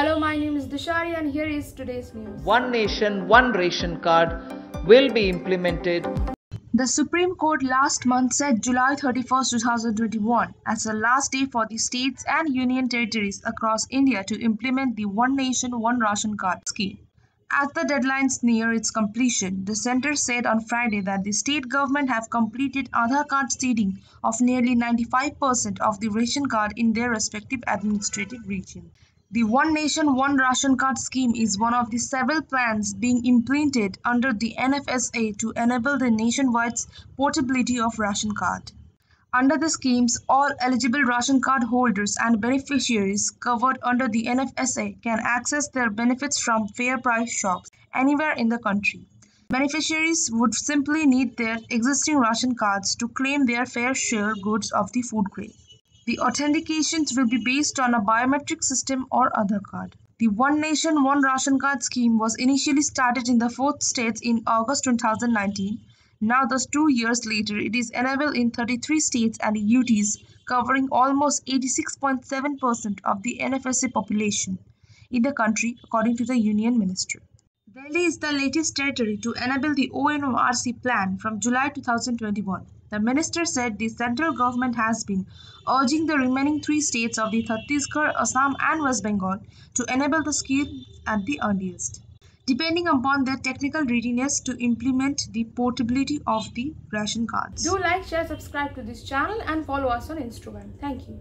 Hello, my name is Dishari and here is today's news. One nation, one ration card will be implemented. The Supreme Court last month set July 31, 2021 as the last day for the states and union territories across India to implement the One Nation, One Ration Card scheme. As the deadlines near its completion, the centre said on Friday that the state government have completed Aadhaar card seeding of nearly 95% of the ration card in their respective administrative region. The One Nation One Ration Card scheme is one of the several plans being implemented under the NFSA to enable the nationwide portability of ration card. Under the schemes, all eligible ration card holders and beneficiaries covered under the NFSA can access their benefits from fair price shops anywhere in the country. Beneficiaries would simply need their existing ration cards to claim their fair share goods of the food grain. The authentications will be based on a biometric system or other card. The One Nation One Ration Card scheme was initially started in the four states in August 2019. Now, thus two years later, it is enabled in 33 states and UTs, covering almost 86.7% of the NFSA population in the country, according to the Union Minister. Delhi is the latest territory to enable the ONORC plan from July 2021. The minister said the central government has been urging the remaining three states of the Chhattisgarh, Assam, and West Bengal to enable the scheme at the earliest, depending upon their technical readiness to implement the portability of the ration cards. Do like, share, subscribe to this channel and follow us on Instagram. Thank you.